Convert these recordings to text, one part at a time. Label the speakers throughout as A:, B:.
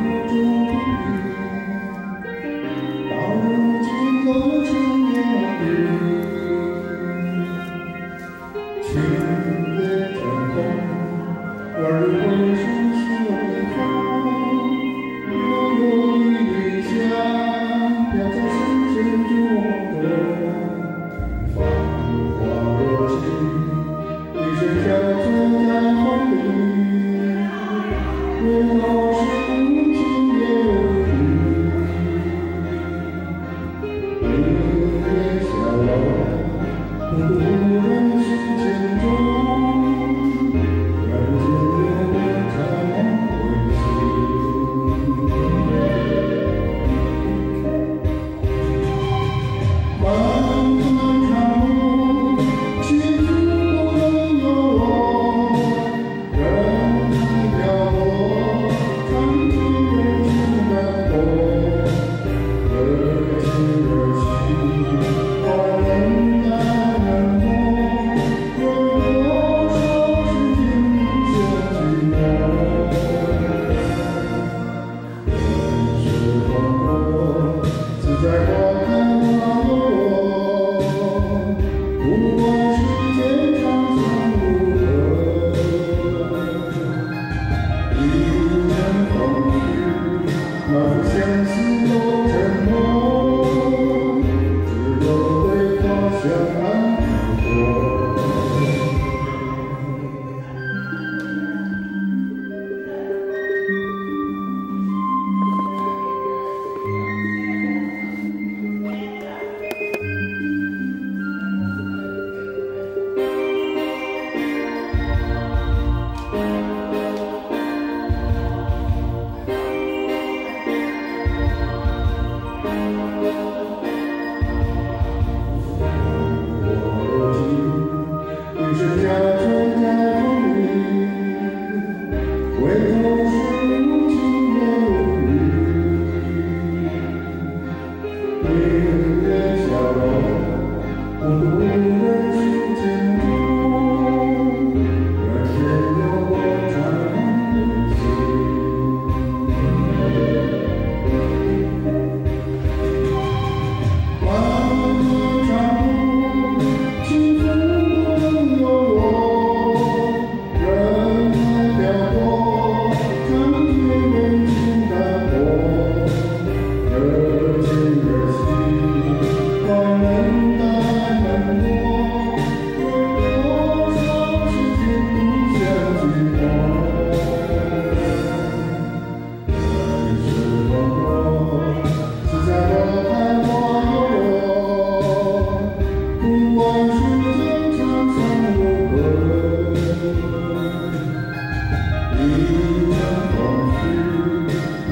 A: Thank you. 一路风雨那份相思都沉默不知道会发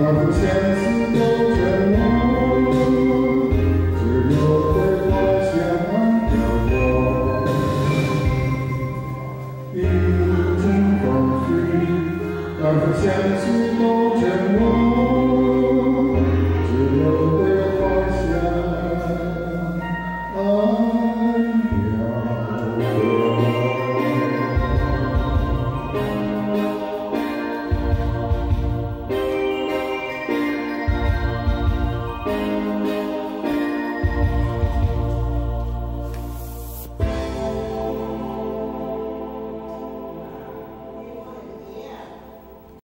A: 把我相思都在梦只有桂花香飘一路春去相思